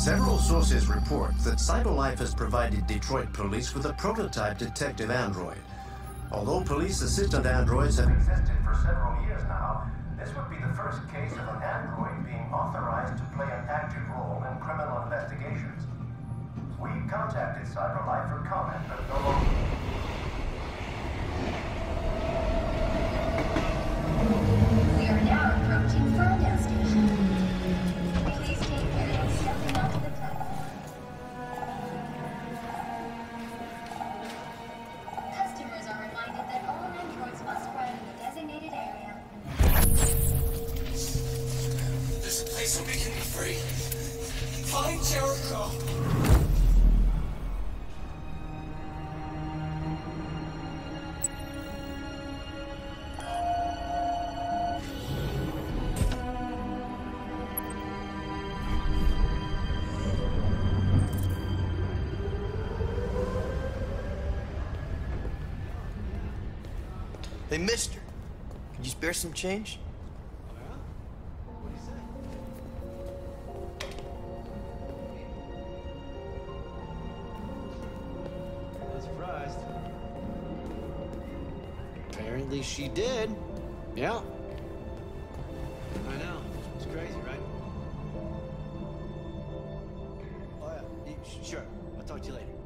Several sources report that CyberLife has provided Detroit police with a prototype detective android. Although police assistant androids have existed for several years now, this would be the first case of an android being authorized to play an active role in criminal investigations. We contacted CyberLife for comment, but no longer. We are now approaching Ferndale Could you spare some change? Not surprised. Apparently she did. Yeah. I know. It's crazy, right? Oh, yeah. Sure. I'll talk to you later.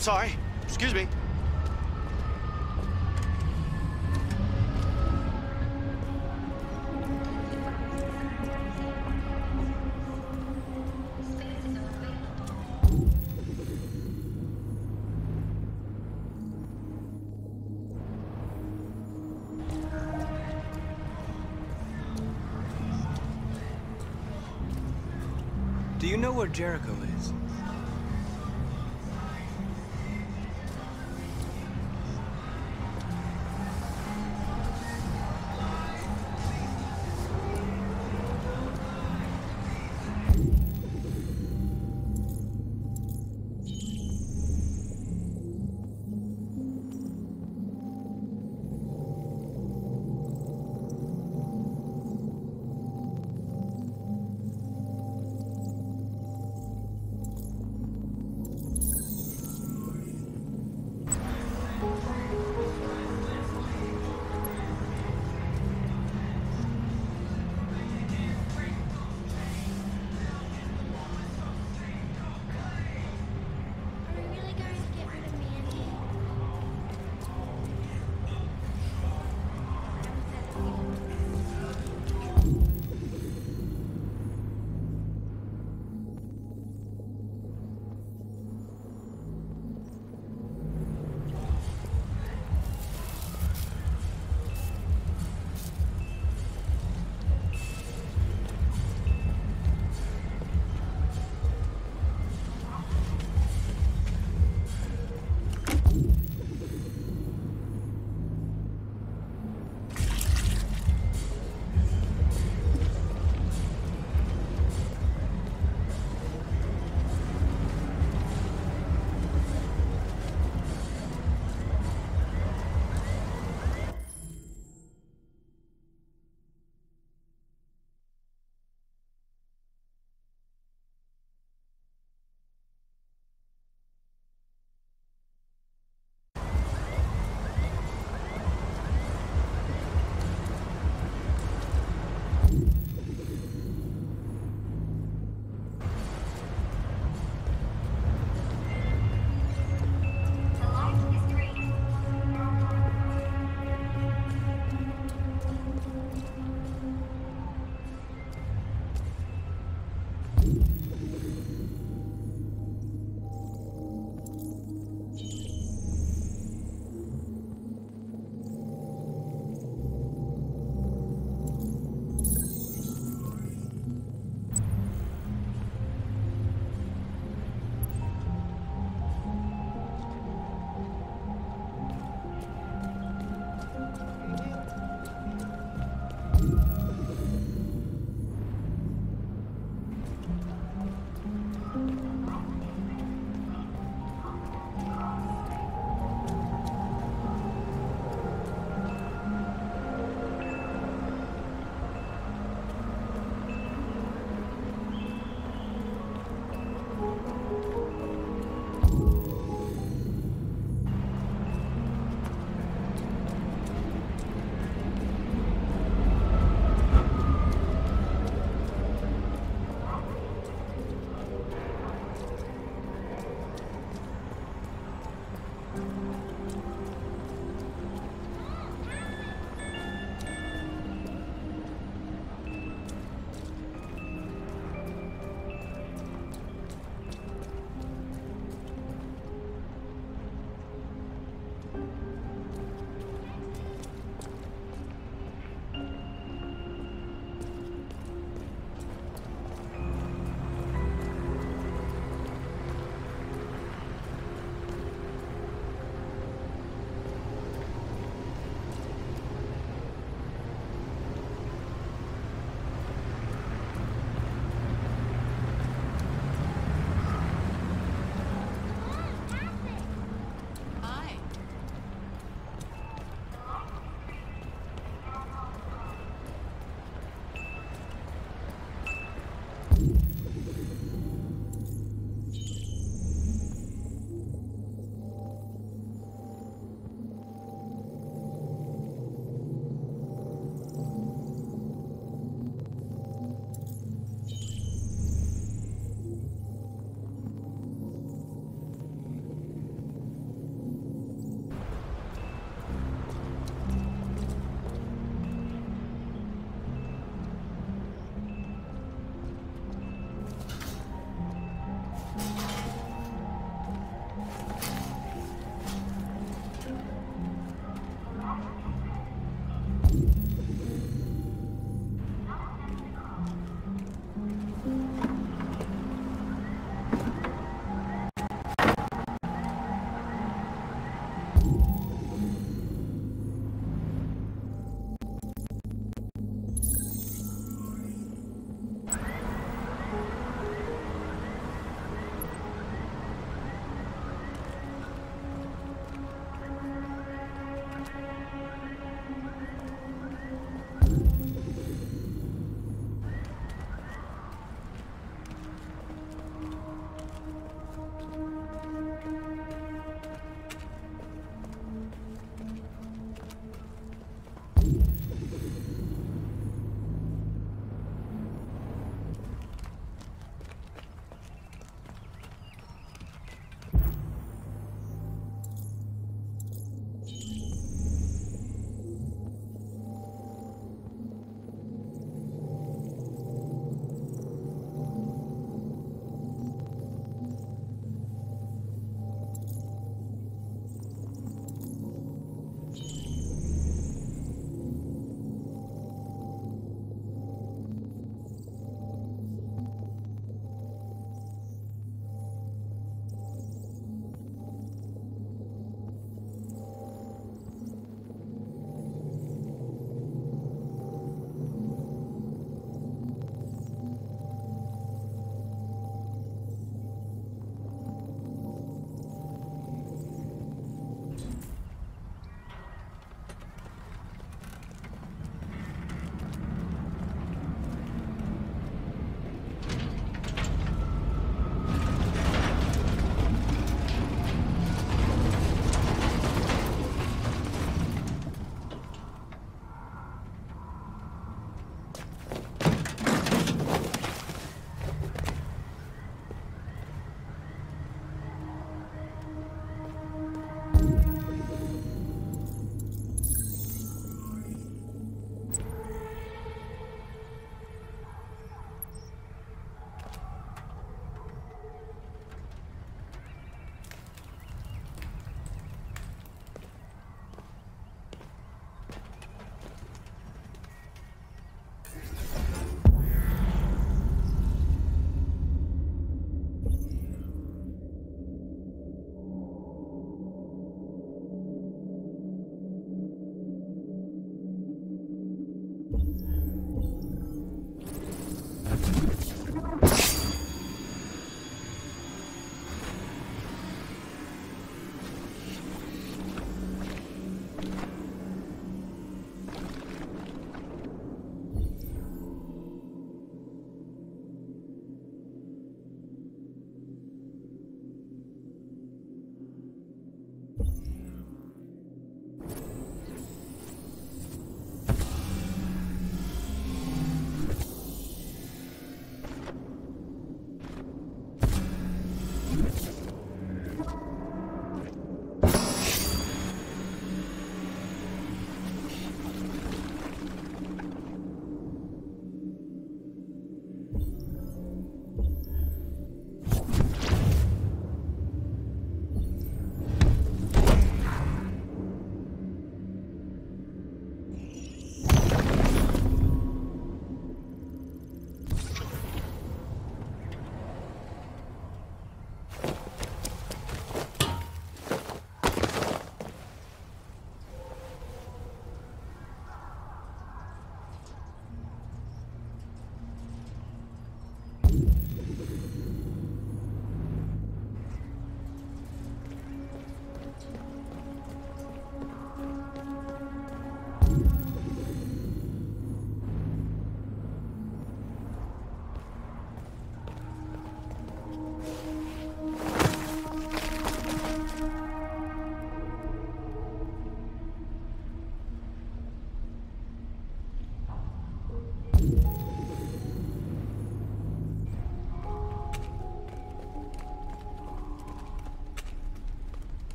Sorry. Excuse me. Do you know where Jericho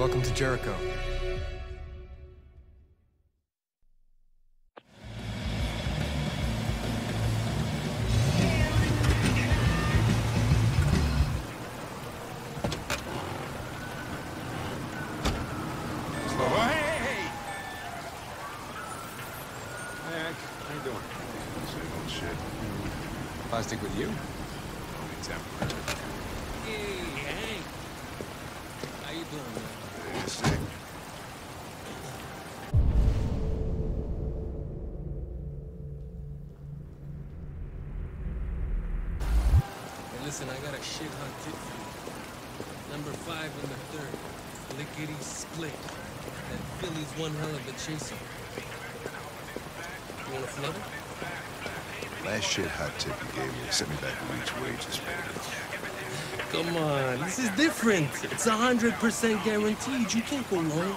Welcome to Jericho. A chaser. You wanna flub? Last shit hot tip you gave me sent me back a week's wages, baby. Come on, this is different. It's a hundred percent guaranteed. You can't go wrong.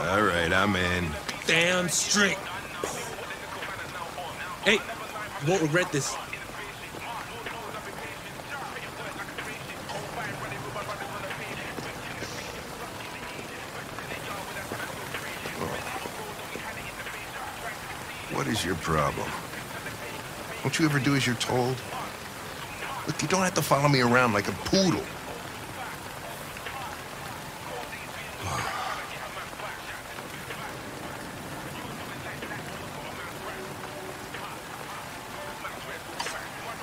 All right, I'm in. Damn straight. You won't regret this. What is your problem? Don't you ever do as you're told? Look, you don't have to follow me around like a poodle.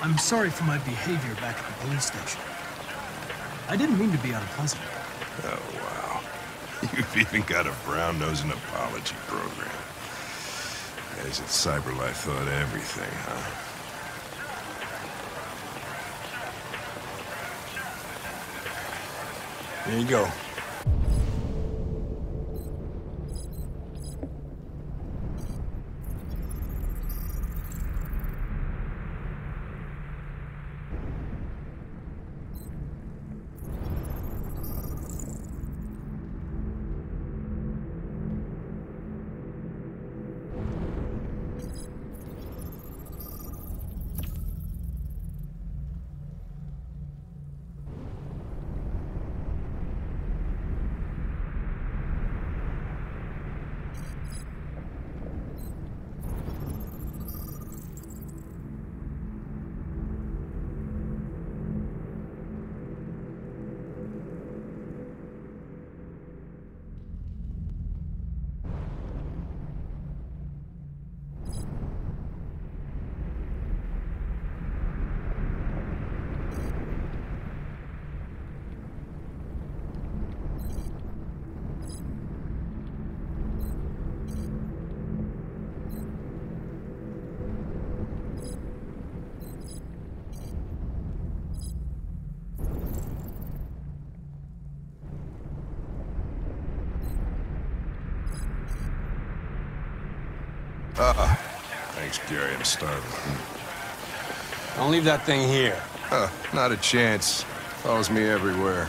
I'm sorry for my behavior back at the police station. I didn't mean to be unpleasant. Oh, wow. You've even got a brown-nosing apology program. Guys at CyberLife thought everything, huh? There you go. Gary. I'm starving. Don't leave that thing here. Huh, not a chance. Follows me everywhere.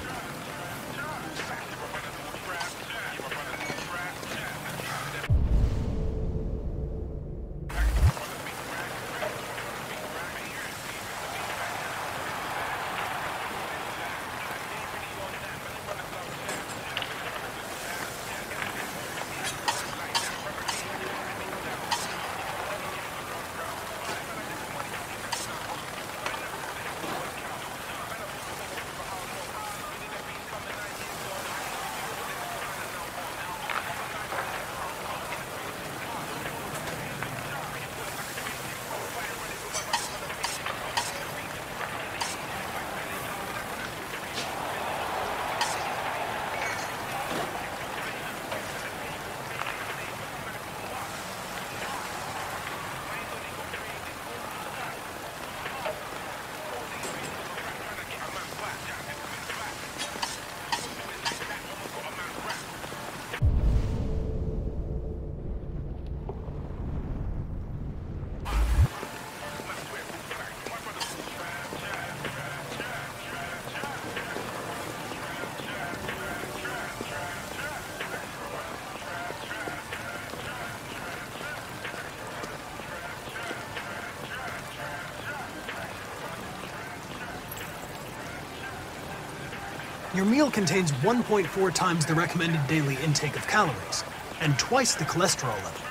Your meal contains 1.4 times the recommended daily intake of calories, and twice the cholesterol level.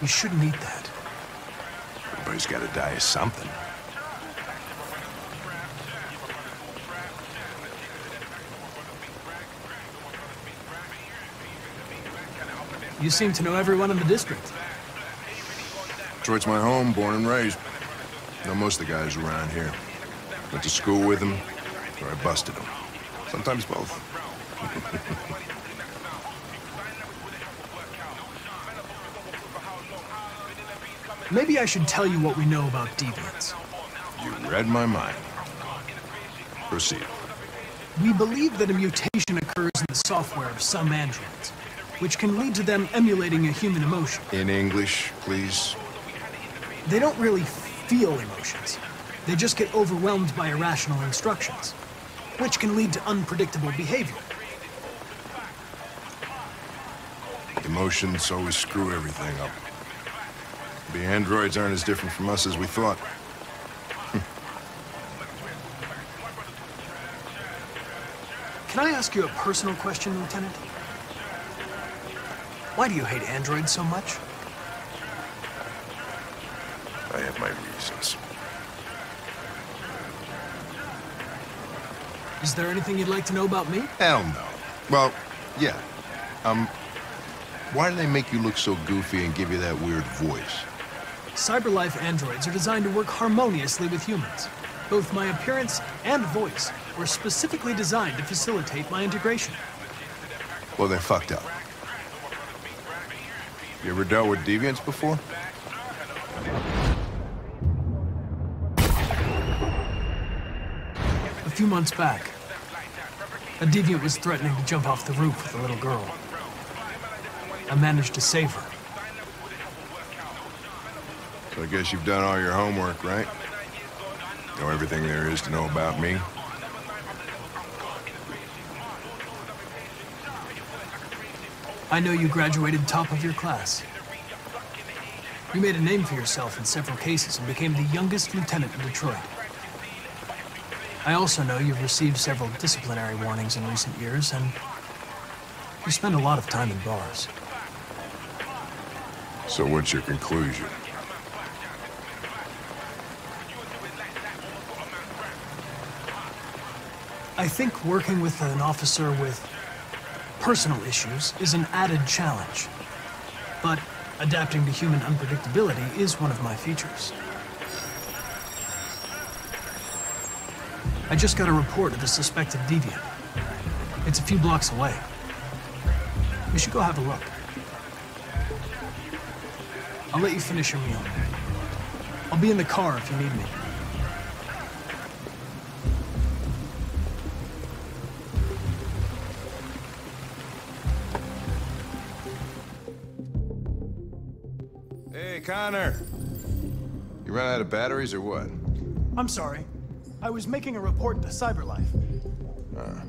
You shouldn't eat that. Everybody's got to die of something. You seem to know everyone in the district. Detroit's my home, born and raised. Know most of the guys around here. Went to school with them, or I busted them. Sometimes both. Maybe I should tell you what we know about deviants. You read my mind. Proceed. We believe that a mutation occurs in the software of some androids, which can lead to them emulating a human emotion. In English, please. They don't really feel emotions. They just get overwhelmed by irrational instructions, which can lead to unpredictable behavior. Emotions always screw everything up. The androids aren't as different from us as we thought. Can I ask you a personal question, Lieutenant? Why do you hate androids so much? I have my reasons. Is there anything you'd like to know about me? Hell no. Well, yeah. Um, why do they make you look so goofy and give you that weird voice? Cyberlife androids are designed to work harmoniously with humans. Both my appearance and voice were specifically designed to facilitate my integration. Well, they're fucked up. You ever dealt with deviants before? A few months back, a deviant was threatening to jump off the roof with a little girl. I managed to save her. So I guess you've done all your homework, right? Know everything there is to know about me? I know you graduated top of your class. You made a name for yourself in several cases and became the youngest lieutenant in Detroit. I also know you've received several disciplinary warnings in recent years, and you spend a lot of time in bars. So what's your conclusion? I think working with an officer with personal issues is an added challenge. But adapting to human unpredictability is one of my features. I just got a report of a suspected deviant. It's a few blocks away. We should go have a look. I'll let you finish your meal. I'll be in the car if you need me. Hey, Connor. You run out of batteries or what? I'm sorry. I was making a report to Cyberlife. Uh.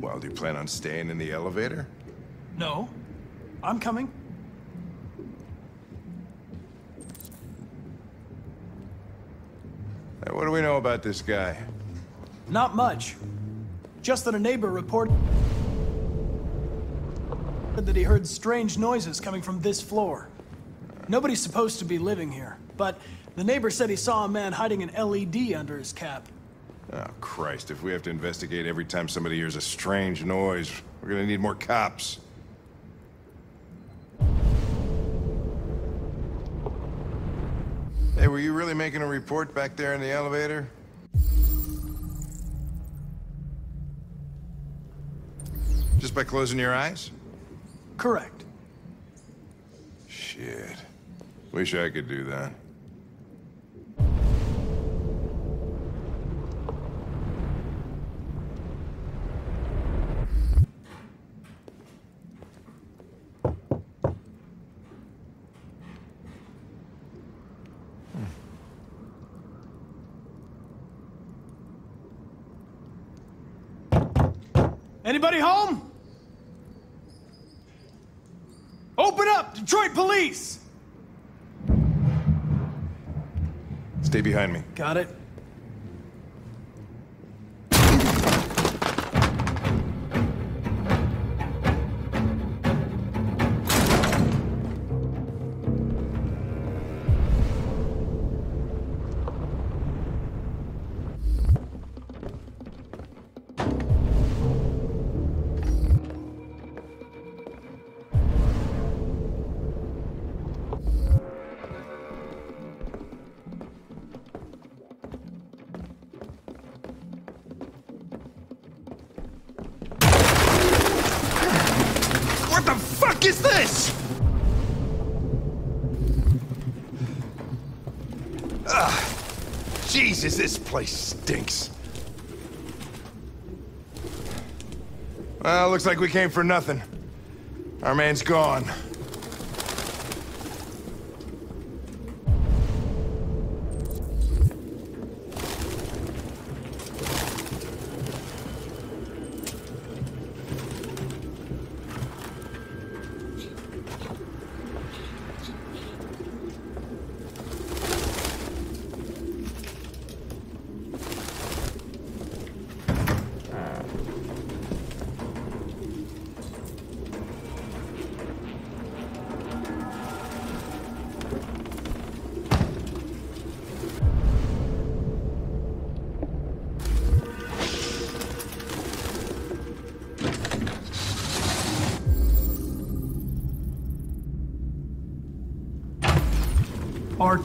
Well, do you plan on staying in the elevator? No. I'm coming. Hey, what do we know about this guy? Not much. Just that a neighbor reported that he heard strange noises coming from this floor. Nobody's supposed to be living here, but the neighbor said he saw a man hiding an LED under his cap. Oh, Christ, if we have to investigate every time somebody hears a strange noise, we're gonna need more cops. Hey, were you really making a report back there in the elevator? Just by closing your eyes? Correct. Shit. Wish I could do that. Anybody home? Open up, Detroit Police! Stay behind me. Got it. is this? Ugh. Jesus, this place stinks. Well, looks like we came for nothing. Our man's gone.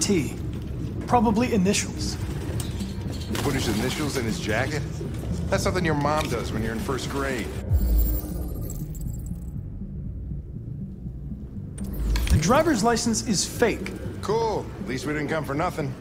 RT. Probably initials. Put his initials in his jacket? That's something your mom does when you're in first grade. The driver's license is fake. Cool. At least we didn't come for nothing.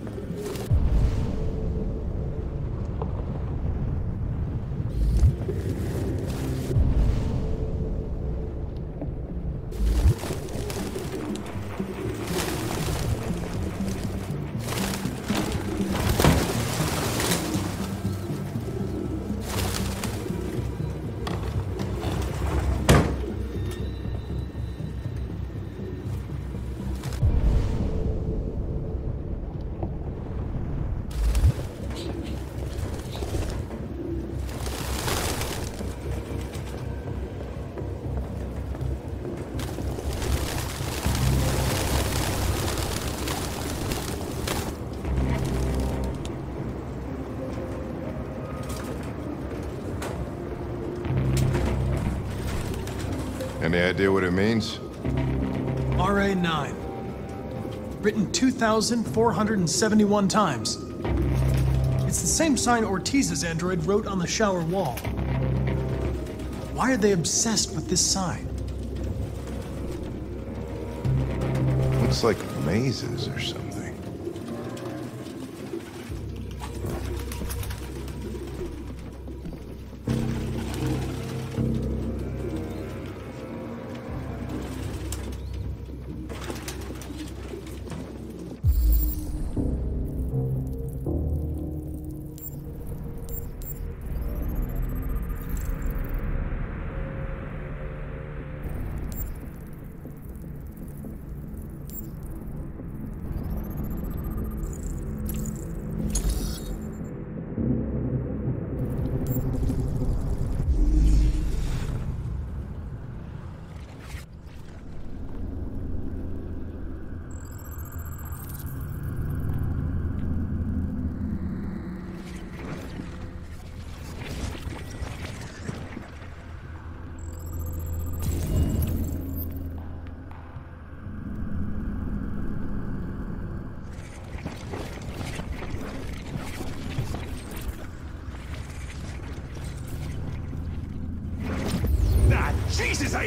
Any idea what it means? RA9. Written 2,471 times. It's the same sign Ortiz's android wrote on the shower wall. Why are they obsessed with this sign? Looks like mazes or something.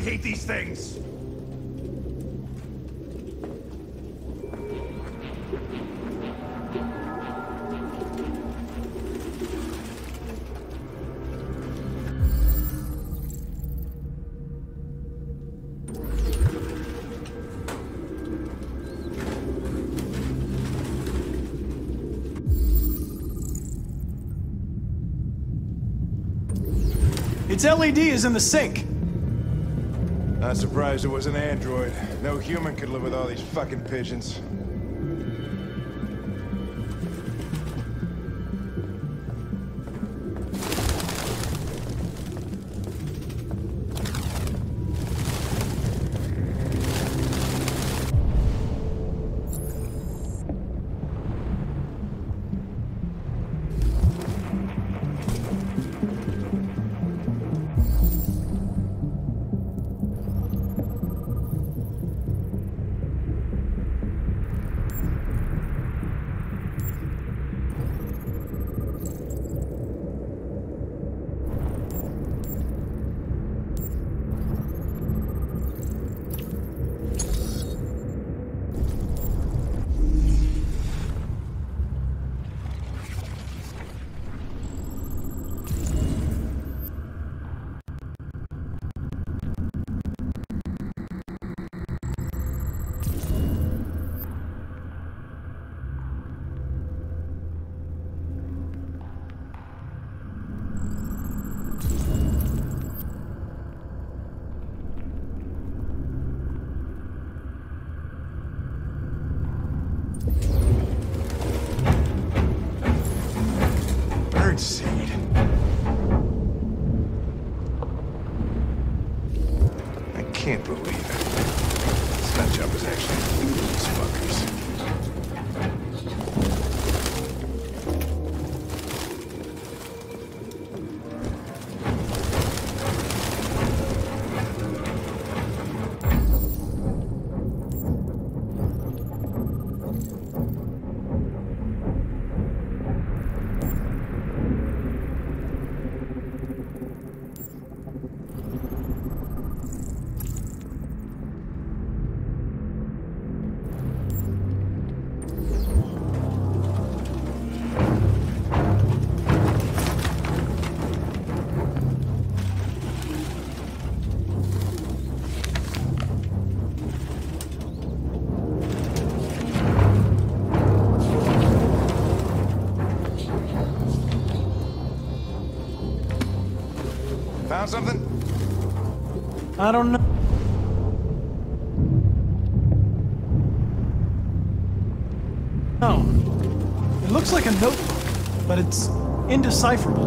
Hate these things! Its LED is in the sink. Not surprised it was an android. No human could live with all these fucking pigeons. Found something? I don't know. No. It looks like a notebook, but it's indecipherable.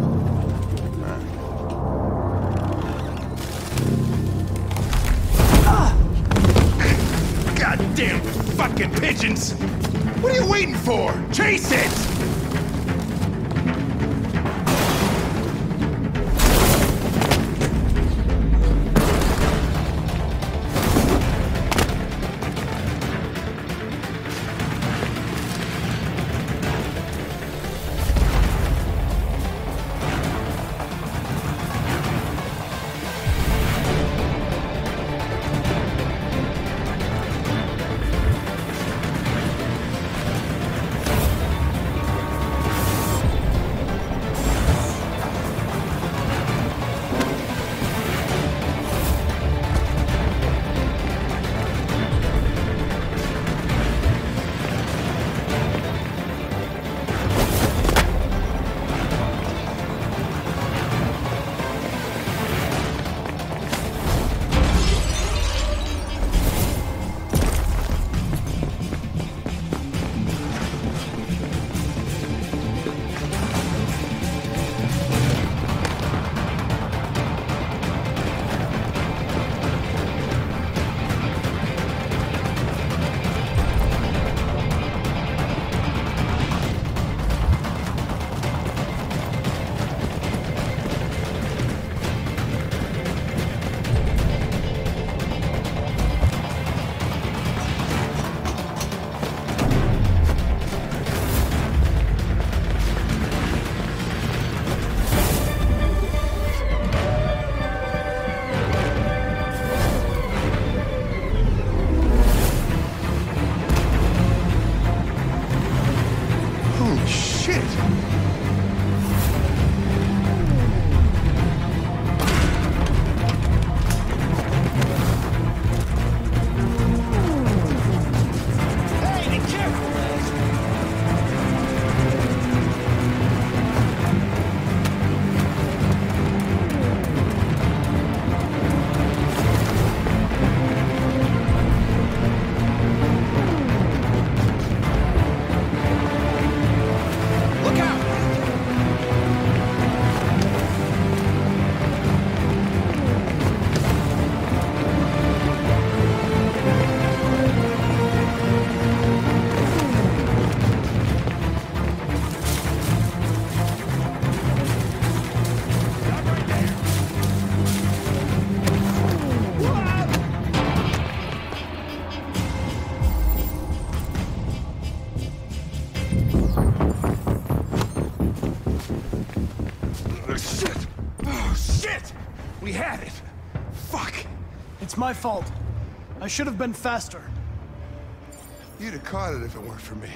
Fault. I should have been faster. You'd have caught it if it weren't for me.